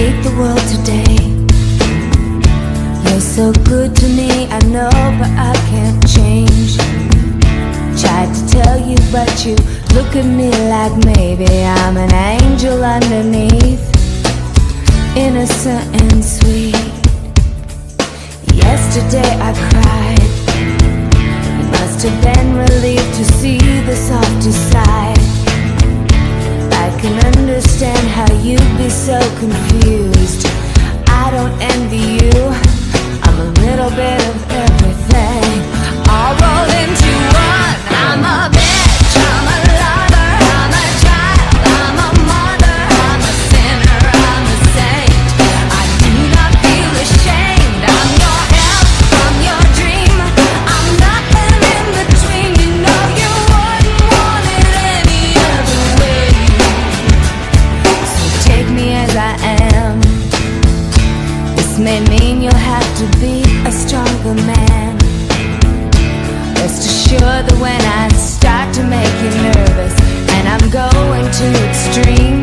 hate the world today. You're so good to me, I know, but I can't change. Tried to tell you, but you look at me like maybe I'm an angel underneath. Innocent and sweet. Yesterday I cried. It must have been relieved to see nervous and